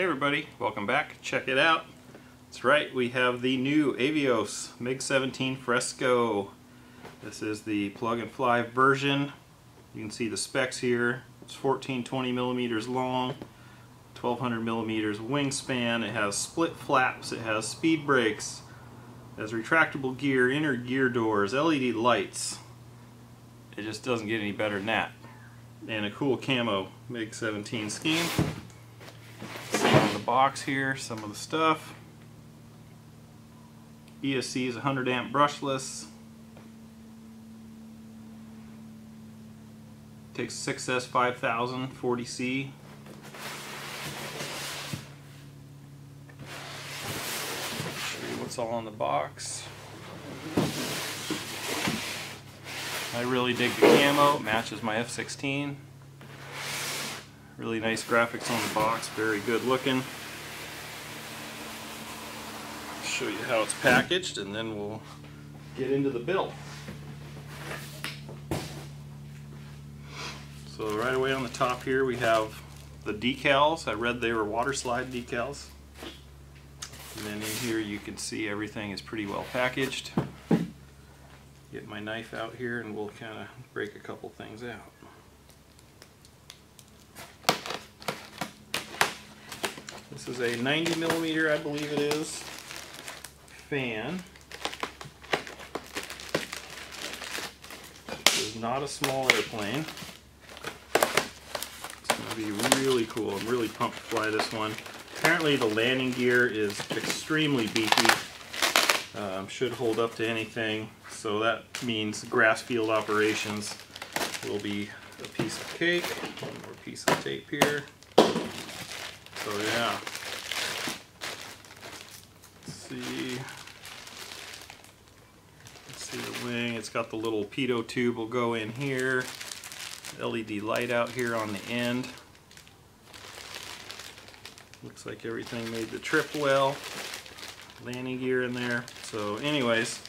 Hey everybody, welcome back. Check it out. That's right, we have the new Avios MiG-17 Fresco. This is the plug and fly version. You can see the specs here. It's 1420 millimeters long, 1200 millimeters wingspan. It has split flaps, it has speed brakes, it has retractable gear, inner gear doors, LED lights. It just doesn't get any better than that. And a cool camo MiG-17 scheme. Box here, some of the stuff. ESC is 100 amp brushless. Takes 6S 5000 40C. Show you what's all on the box. I really dig the camo, it matches my F-16. Really nice graphics on the box, very good looking. Show you how it's packaged and then we'll get into the build. So right away on the top here we have the decals. I read they were water slide decals. And then in here you can see everything is pretty well packaged. Get my knife out here and we'll kind of break a couple things out. This is a 90 millimeter, I believe it is, fan. This is not a small airplane. It's going to be really cool. I'm really pumped to fly this one. Apparently the landing gear is extremely beefy. Um, should hold up to anything. So that means grass field operations will be a piece of cake. One more piece of tape here. So yeah. Let's see. Let's see the wing. It's got the little pitot tube will go in here. LED light out here on the end. Looks like everything made the trip well. Landing gear in there. So anyways,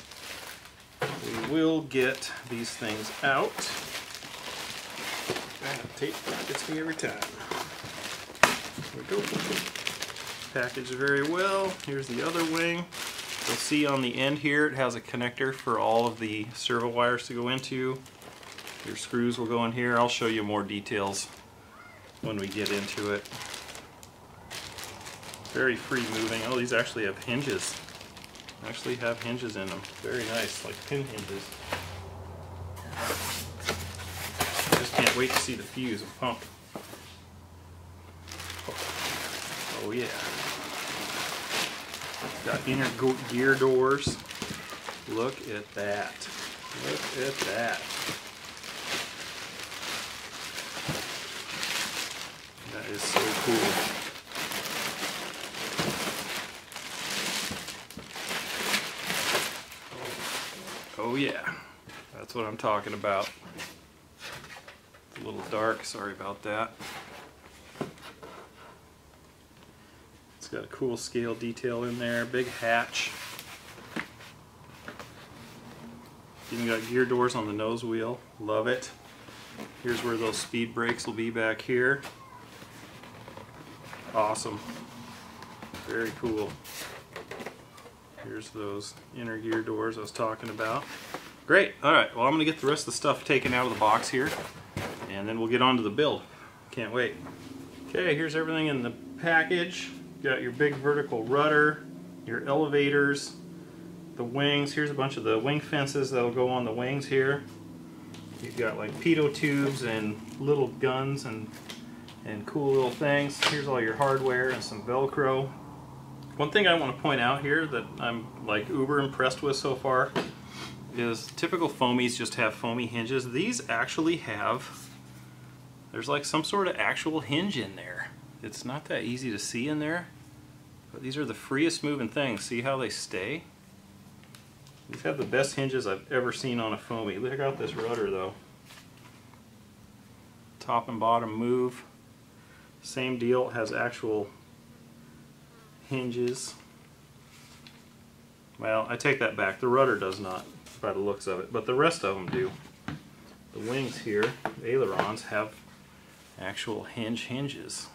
we will get these things out. Ah, tape gets me every time. There we go. Packaged very well. Here's the other wing. You'll see on the end here it has a connector for all of the servo wires to go into. Your screws will go in here. I'll show you more details when we get into it. Very free moving. Oh, these actually have hinges. Actually have hinges in them. Very nice, like pin hinges. Just can't wait to see the fuse and pump. Oh yeah. Got inner gear doors. Look at that. Look at that. That is so cool. Oh, oh yeah, that's what I'm talking about. It's a little dark, sorry about that. Got a cool scale detail in there, big hatch. Even got gear doors on the nose wheel, love it. Here's where those speed brakes will be back here. Awesome, very cool. Here's those inner gear doors I was talking about. Great, alright, well I'm to get the rest of the stuff taken out of the box here and then we'll get on to the build. Can't wait. Okay, here's everything in the package. Got your big vertical rudder, your elevators, the wings. Here's a bunch of the wing fences that'll go on the wings here. You've got like pitot tubes and little guns and and cool little things. Here's all your hardware and some Velcro. One thing I want to point out here that I'm like uber impressed with so far is typical foamies just have foamy hinges. These actually have, there's like some sort of actual hinge in there. It's not that easy to see in there, but these are the freest moving things. See how they stay? These have the best hinges I've ever seen on a foamy. Look out this rudder though. Top and bottom move. Same deal, it has actual hinges. Well, I take that back. The rudder does not, by the looks of it, but the rest of them do. The wings here, the ailerons, have actual hinge hinges.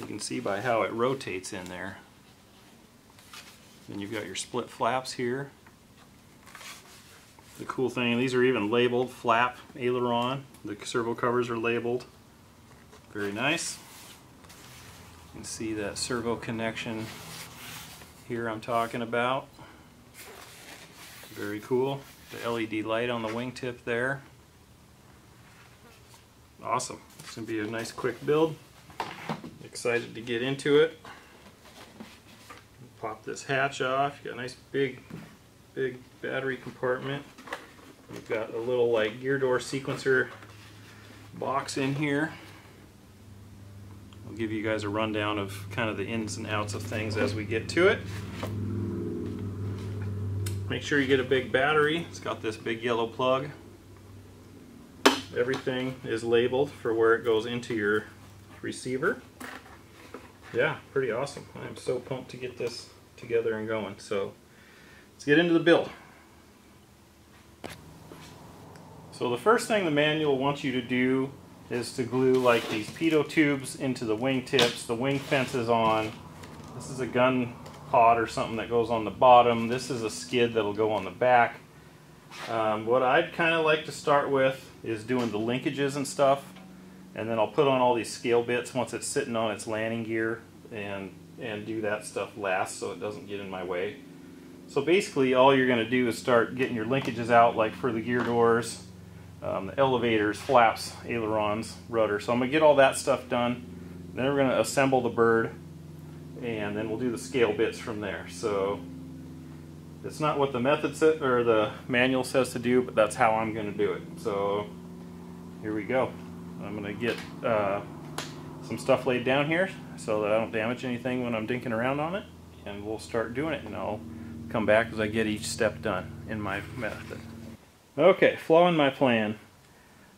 You can see by how it rotates in there. Then you've got your split flaps here. The cool thing, these are even labeled flap aileron. The servo covers are labeled. Very nice. You can see that servo connection here I'm talking about. Very cool. The LED light on the wingtip there. Awesome. It's going to be a nice quick build. Excited to get into it. Pop this hatch off. You got a nice big, big battery compartment. We've got a little like gear door sequencer box in here. I'll give you guys a rundown of kind of the ins and outs of things as we get to it. Make sure you get a big battery. It's got this big yellow plug. Everything is labeled for where it goes into your receiver. Yeah, pretty awesome. I'm so pumped to get this together and going. So let's get into the build. So the first thing the manual wants you to do is to glue like these pitot tubes into the wing tips, the wing fence is on. This is a gun pod or something that goes on the bottom. This is a skid that'll go on the back. Um, what I'd kind of like to start with is doing the linkages and stuff and then I'll put on all these scale bits once it's sitting on its landing gear and and do that stuff last so it doesn't get in my way. So basically all you're going to do is start getting your linkages out like for the gear doors um, the elevators, flaps, ailerons, rudder. So I'm going to get all that stuff done. Then we're going to assemble the bird, and then we'll do the scale bits from there. So it's not what the method or the manual says to do, but that's how I'm going to do it. So here we go. I'm going to get uh, some stuff laid down here so that I don't damage anything when I'm dinking around on it, and we'll start doing it, and I'll come back as I get each step done in my method. Okay, flaw in my plan.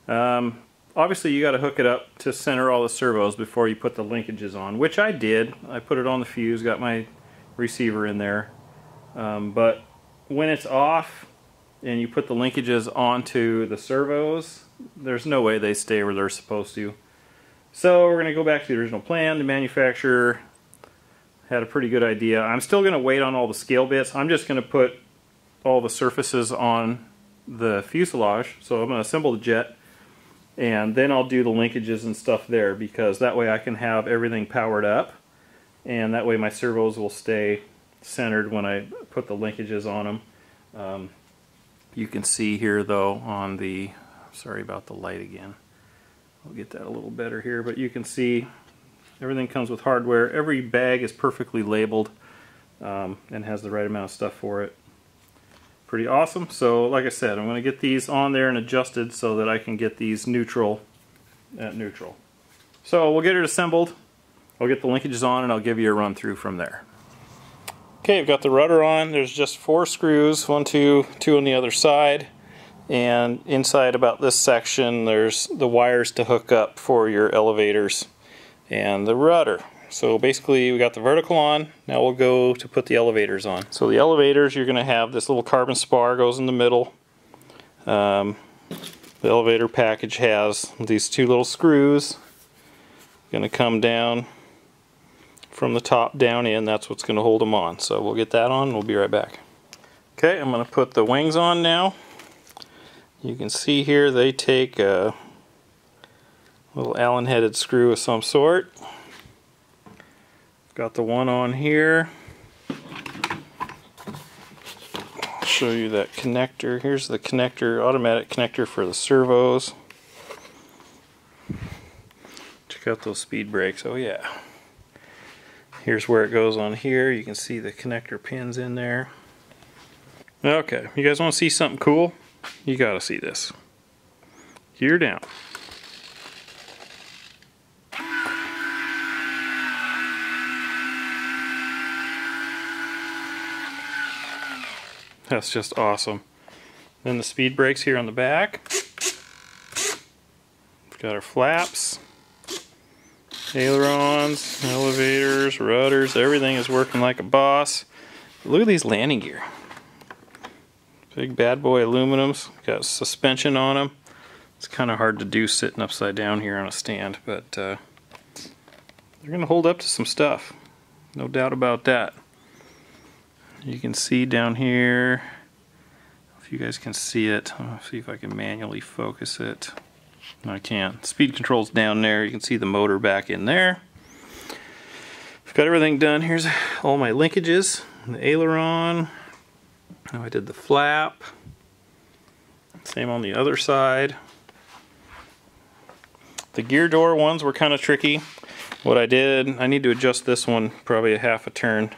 Um, obviously you got to hook it up to center all the servos before you put the linkages on, which I did. I put it on the fuse, got my receiver in there. Um, but when it's off and you put the linkages onto the servos, there's no way they stay where they're supposed to. So we're going to go back to the original plan. The manufacturer had a pretty good idea. I'm still going to wait on all the scale bits. I'm just going to put all the surfaces on the fuselage. So I'm going to assemble the jet and then I'll do the linkages and stuff there because that way I can have everything powered up and that way my servos will stay centered when I put the linkages on them. Um, you can see here though on the, sorry about the light again, I'll get that a little better here, but you can see everything comes with hardware. Every bag is perfectly labeled um, and has the right amount of stuff for it pretty awesome. So like I said, I'm going to get these on there and adjusted so that I can get these neutral at neutral. So we'll get it assembled. I'll get the linkages on and I'll give you a run through from there. Okay, I've got the rudder on. There's just four screws, one, two, two on the other side. And inside about this section, there's the wires to hook up for your elevators and the rudder. So basically we got the vertical on, now we'll go to put the elevators on. So the elevators, you're going to have this little carbon spar goes in the middle. Um, the elevator package has these two little screws. Going to come down from the top down in, that's what's going to hold them on. So we'll get that on we'll be right back. Okay, I'm going to put the wings on now. You can see here they take a little Allen headed screw of some sort. Got the one on here. I'll show you that connector. Here's the connector, automatic connector for the servos. Check out those speed brakes. Oh yeah. Here's where it goes on here. You can see the connector pins in there. Okay, you guys want to see something cool? You got to see this. Gear down. That's just awesome. Then the speed brakes here on the back. We've got our flaps, ailerons, elevators, rudders, everything is working like a boss. Look at these landing gear. Big bad boy aluminums, got suspension on them. It's kind of hard to do sitting upside down here on a stand, but uh, they're going to hold up to some stuff. No doubt about that. You can see down here, if you guys can see it, I'll see if I can manually focus it. No, I can't. Speed control's down there. You can see the motor back in there. I've got everything done. Here's all my linkages. The aileron. Now I did the flap. Same on the other side. The gear door ones were kind of tricky. What I did, I need to adjust this one probably a half a turn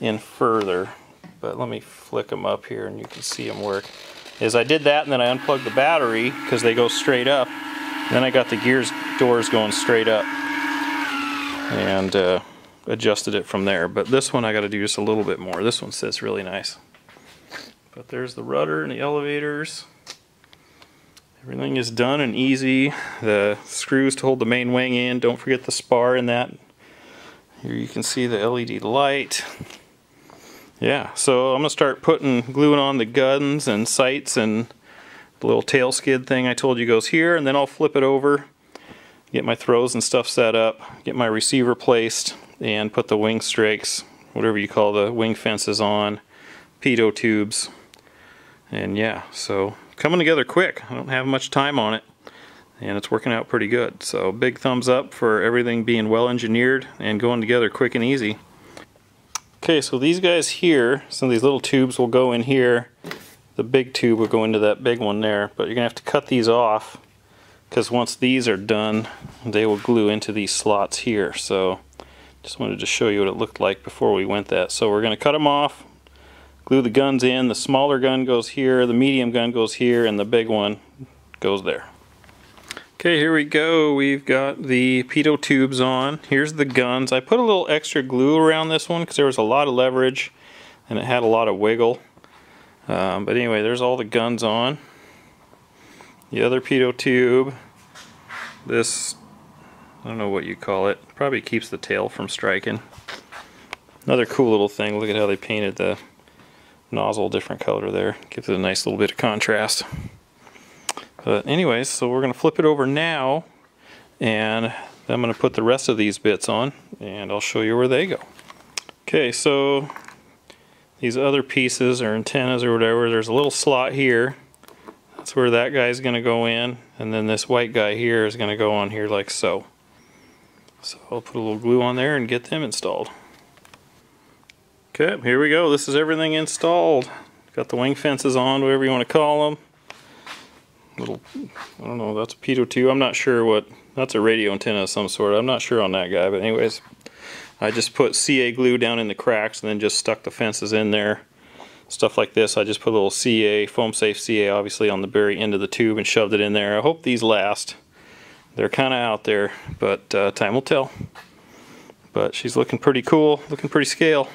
in further. But let me flick them up here and you can see them work. Is I did that and then I unplugged the battery because they go straight up. Then I got the gears doors going straight up and uh, adjusted it from there. But this one I got to do just a little bit more. This one sits really nice. But there's the rudder and the elevators. Everything is done and easy. The screws to hold the main wing in. Don't forget the spar in that. Here you can see the LED light. Yeah, so I'm going to start putting, gluing on the guns and sights and the little tail skid thing I told you goes here. And then I'll flip it over, get my throws and stuff set up, get my receiver placed, and put the wing strakes, whatever you call the wing fences on, pitot tubes. And yeah, so coming together quick. I don't have much time on it and it's working out pretty good. So big thumbs up for everything being well engineered and going together quick and easy. Okay, so these guys here, some of these little tubes will go in here. The big tube will go into that big one there, but you're gonna have to cut these off because once these are done, they will glue into these slots here. So just wanted to show you what it looked like before we went that. So we're gonna cut them off, glue the guns in. The smaller gun goes here, the medium gun goes here, and the big one goes there. Okay, here we go. We've got the pitot tubes on. Here's the guns. I put a little extra glue around this one because there was a lot of leverage and it had a lot of wiggle. Um, but anyway, there's all the guns on. The other pitot tube. This, I don't know what you call it. Probably keeps the tail from striking. Another cool little thing. Look at how they painted the nozzle different color there. Gives it a nice little bit of contrast. But anyways, so we're going to flip it over now and I'm going to put the rest of these bits on and I'll show you where they go. Okay, so these other pieces or antennas or whatever, there's a little slot here. That's where that guy's going to go in and then this white guy here is going to go on here like so. So I'll put a little glue on there and get them installed. Okay, here we go. This is everything installed. Got the wing fences on, whatever you want to call them. Little, I don't know, that's a Pitot tube. I'm not sure what, that's a radio antenna of some sort. I'm not sure on that guy, but anyways, I just put CA glue down in the cracks and then just stuck the fences in there. Stuff like this, I just put a little CA, foam safe CA obviously on the very end of the tube and shoved it in there. I hope these last. They're kind of out there, but uh, time will tell. But she's looking pretty cool, looking pretty scale.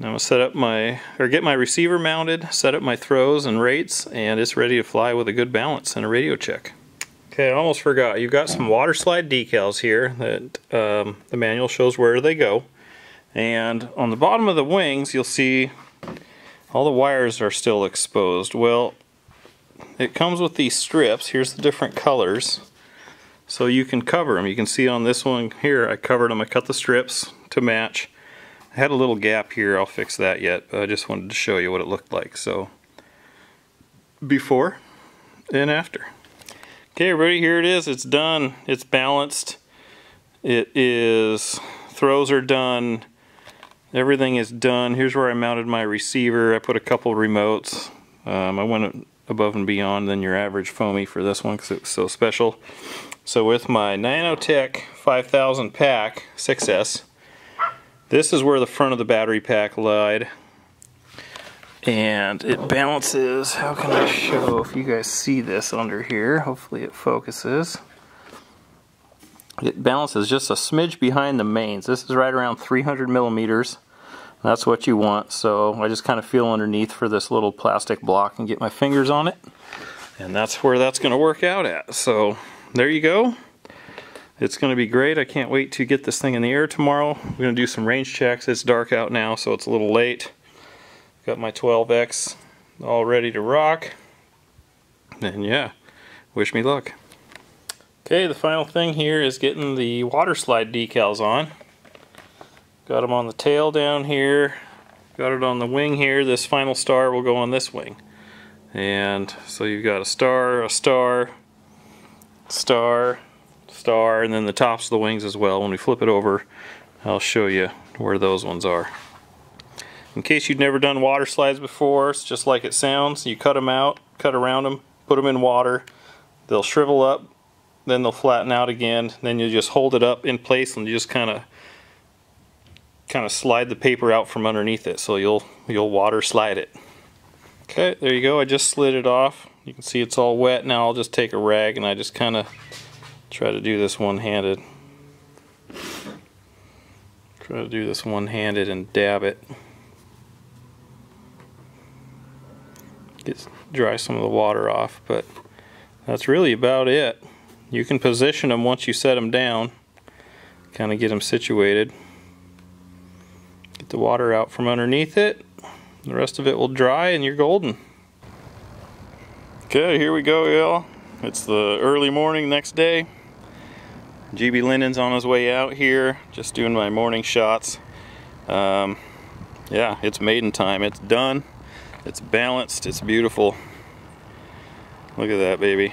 Now I'm going to set up my, or get my receiver mounted, set up my throws and rates, and it's ready to fly with a good balance and a radio check. Okay, I almost forgot. You've got some water slide decals here that um, the manual shows where they go. And on the bottom of the wings, you'll see all the wires are still exposed. Well, it comes with these strips. Here's the different colors. So you can cover them. You can see on this one here, I covered them. I cut the strips to match. I had a little gap here, I'll fix that yet, but I just wanted to show you what it looked like. So, before and after. Okay, everybody, here it is. It's done. It's balanced. It is, throws are done. Everything is done. Here's where I mounted my receiver. I put a couple remotes. Um, I went above and beyond than your average foamy for this one because it was so special. So with my Nanotech 5000 pack 6S, this is where the front of the battery pack lied. And it balances, how can I show if you guys see this under here? Hopefully it focuses. It balances just a smidge behind the mains. This is right around 300 millimeters. That's what you want. So I just kind of feel underneath for this little plastic block and get my fingers on it. And that's where that's going to work out at. So there you go. It's going to be great. I can't wait to get this thing in the air tomorrow. We're going to do some range checks. It's dark out now, so it's a little late. Got my 12X all ready to rock. And yeah, wish me luck. Okay, the final thing here is getting the water slide decals on. Got them on the tail down here. Got it on the wing here. This final star will go on this wing. And so you've got a star, a star, star, star, and then the tops of the wings as well. When we flip it over, I'll show you where those ones are. In case you've never done water slides before, it's just like it sounds. You cut them out, cut around them, put them in water. They'll shrivel up, then they'll flatten out again. Then you just hold it up in place and you just kind of kind of slide the paper out from underneath it. So you'll you'll water slide it. Okay, there you go. I just slid it off. You can see it's all wet. Now I'll just take a rag and I just kind of try to do this one-handed. Try to do this one-handed and dab it. Get dry some of the water off, but that's really about it. You can position them once you set them down. Kind of get them situated. Get the water out from underneath it. The rest of it will dry and you're golden. Okay, here we go, y'all. It's the early morning next day. GBLynden's on his way out here, just doing my morning shots. Um, yeah, it's maiden time. It's done. It's balanced. It's beautiful. Look at that, baby.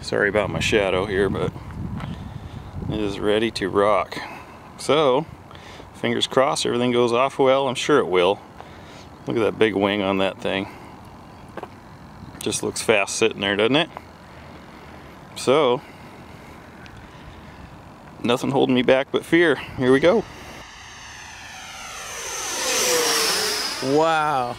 Sorry about my shadow here, but it is ready to rock. So, fingers crossed everything goes off well. I'm sure it will. Look at that big wing on that thing. Just looks fast sitting there, doesn't it? So, nothing holding me back but fear. Here we go. Wow.